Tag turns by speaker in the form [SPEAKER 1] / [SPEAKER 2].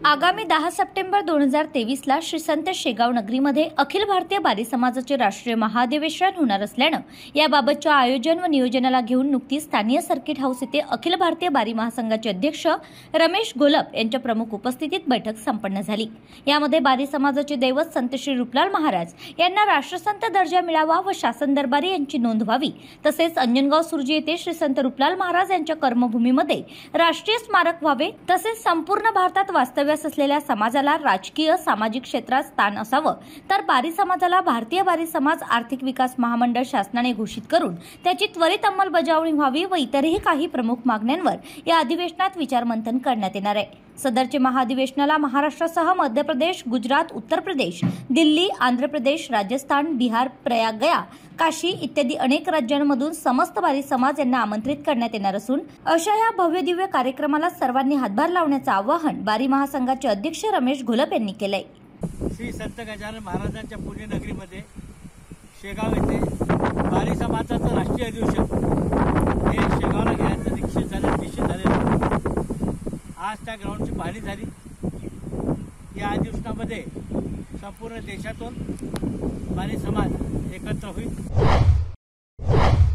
[SPEAKER 1] आगामी दहा सप्टेंबर दोन हजार तेवीसला श्री संत शेगाव नगरीमध्ये अखिल भारतीय बारी समाजाचे राष्ट्रीय महाधिवेशन होणार असल्यानं याबाबतच्या आयोजन व नियोजनाला घेऊन नुकतीच स्थानीय सर्किट हाऊस येथे अखिल भारतीय बारी महासंघाचे अध्यक्ष रमेश गोलप यांच्या प्रमुख उपस्थितीत बैठक संपन्न झाली. यामध्ये बारी समाजाचे दैवत संत श्री रुपलाल महाराज यांना राष्ट्रसंत दर्जा मिळावा व शासन दरबारी यांची नोंद व्हावी तसेच अंजनगाव सुरजी येथे श्री संत रुपलाल महाराज यांच्या कर्मभूमीमध्ये राष्ट्रीय स्मारक व्हावे तसेच संपूर्ण भारतात वास्तव्यास असलेल्या समाजाला राजकीय सामाजिक क्षेत्रात स्थान असावं तर बारी समाजाला भारतीय बारी समाज आर्थिक विकास महामंडळ शासनाने घोषित करून त्याची त्वरित अंमलबजावणी व्हावी व इतरही काही प्रमुख मागण्यांवर या अधिवेशनात विचारमंथन करण्यात येणार आहे. सदरचे महाधिवेशनाला महाराष्ट्रासह मध्य प्रदेश गुजरात उत्तर प्रदेश दिल्ली आंध्र प्रदेश राजस्थान बिहार प्रयागया काशी इत्यादी अनेक राज्यांमधून समस्त बारी समाज यांना आमंत्रित करण्यात येणार असून अशा या भव्य दिव्य कार्यक्रमाला सर्वांनी हातभार लावण्याचं आवाहन बारी महासंघाचे अध्यक्ष रमेश घोलप यांनी केलंय.
[SPEAKER 2] श्री संत गजानन महाराजांच्या पुण्यनगरीमध्ये शेगाव येथे बारी समाजाचं राष्ट्रीय अधिवेशन आज त्या ग्राउंडची पाहणी झाली. या अधिवेशनामध्ये संपूर्ण देशातून बारी समाज एकत्र होईल.